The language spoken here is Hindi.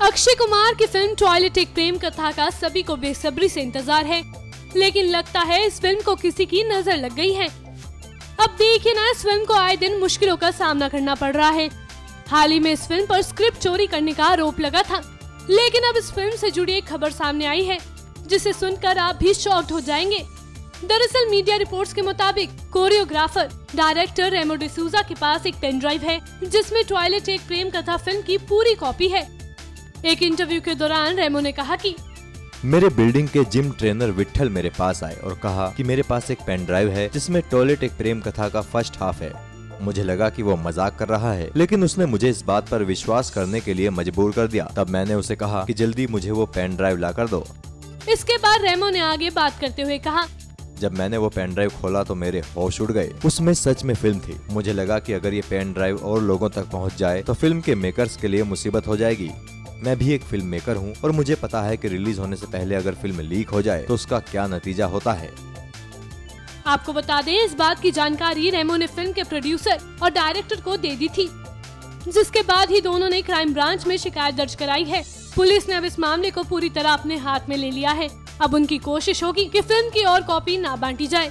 अक्षय कुमार की फ़िल्म टॉयलेट एक प्रेम कथा का सभी को बेसब्री से इंतज़ार है, लेकिन लगता है इस फ़िल्म को किसी की नज़र लग गई है। अब देखिए ना, इस फ़िल्म को आए दिन मुश्किलों का सामना करना पड़ रहा है। हाल ही में इस फ़िल्म पर स्क्रिप्ट चोरी करने का आरोप लगा था, लेकिन अब इस फ़िल्म से जुड़ी एक खबर सामने आई है, जिसे सुनकर आप भी शॉक्ड हो जाएँगे। दरअसल मीडिया रिपोर्ट्स के मुताबिक कोरियोग्राफर डायरेक्टर रेमो डिसूजा के पास एक पेन ड्राइव है, जिसमें टॉयलेट एक प्रेम कथा फ़िल्म की पूरी कॉपी है। एक इंटरव्यू के दौरान रेमो ने कहा कि मेरे बिल्डिंग के जिम ट्रेनर विठल मेरे पास आए और कहा कि मेरे पास एक पेन ड्राइव है जिसमें टॉयलेट एक प्रेम कथा का फ़र्स्ट हाफ़ है। मुझे लगा कि वो मज़ाक कर रहा है लेकिन उसने मुझे इस बात पर विश्वास करने के लिए मजबूर कर दिया। तब मैंने उसे कहा कि जल्दी मुझे वो पेन ड्राइव ला कर दो। इसके बाद रेमो ने आगे बात करते हुए कहा जब मैंने वो पेन ड्राइव खोला तो मेरे होश उड़ गए। उसमें सच में फ़िल्म थी। मुझे लगा कि अगर ये पेन ड्राइव और लोगों तक पहुँच जाए तो फ़िल्म के मेकर्स के लिए मुसीबत हो जाएगी। मैं भी एक फ़िल्म मेकर हूँ और मुझे पता है कि रिलीज़ होने से पहले अगर फ़िल्म लीक हो जाए तो उसका क्या नतीजा होता है। आपको बता दें, इस बात की जानकारी रेमो ने फ़िल्म के प्रोड्यूसर और डायरेक्टर को दे दी थी, जिसके बाद ही दोनों ने क्राइम ब्रांच में शिकायत दर्ज कराई है। पुलिस ने अब इस मामले को पूरी तरह अपने हाथ में ले लिया है। अब उनकी कोशिश होगी कि फ़िल्म की और कॉपी ना बांटी जाए।